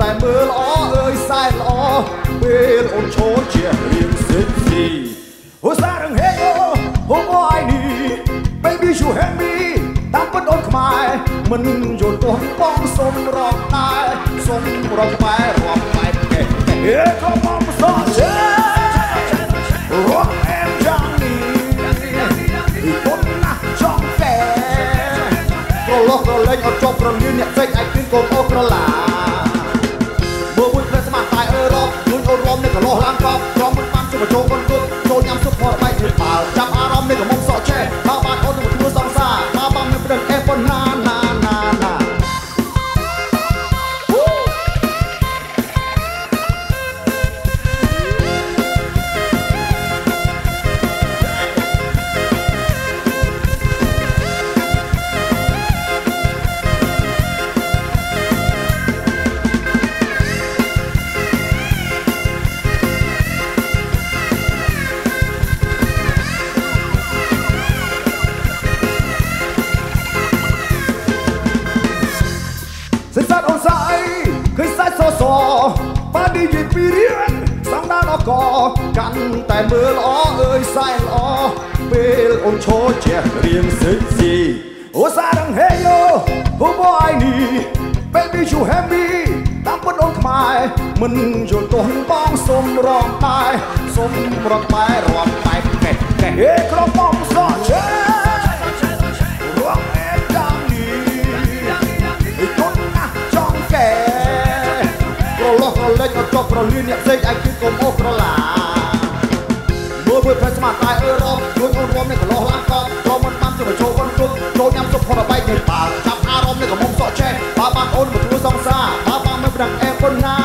តែមើលល្អអើយសែនល្អពេលអូនឈរជារៀងសិចស៊ីអូសារងហេអូហូអូអៃនី baby you have me តាមពិតអូនខ្មែរមិនយល់ទោះបងសុំរកដែរសុំរកខ្មែររាប់បែបកេះហេក៏មកសោះជេរកអែមយ៉ាងនេះពីគុណណាស់ចង់កែប្រឡោះប្រឡែងអត់ចប់ប្រលៀនអ្នកផ្សេងអាចពីកូនអូក្រឡា កប់ក្រំមិនបានជុំចូលកូនគុកចូលញ៉ាំស៊ុបផរបែកនេះបើចាប់អារម្មណ៍នេះក៏មកសក់ឆេះបើបា យាយពីរៀនសងដានអកកាន់តែមើលល្អអើយសែនល្អពេលអូនឈរជារៀងសិចស៊ីអូសារងហេយោហូបអៃនី baby you have me តាមពិតអូនខ្មែរមិនយល់ទោះបងសុំរំដែរសុំរកបែររាប់បែបកេះកេះហេក្រុមបងសោះជេរ ក៏ប្រលឿនអ្នកផ្សេងឯងគឺកុំអូសប្រឡាមួយមួយប្រស្មាតតែអឺរ៉ុបខ្លួនអូនរួមនេះកន្លោះឡាកតរមមិនបានជួយបញ្ចូលវណ្គុំចូលញ៉ាំសុខផលបែកគេបើចាប់អារម្មណ៍នេះក៏មុំសក់ចេះបើបានអូនមកធ្វើសង្សារបើបានមិនប្រដឹងអែប៉ុណ្ណា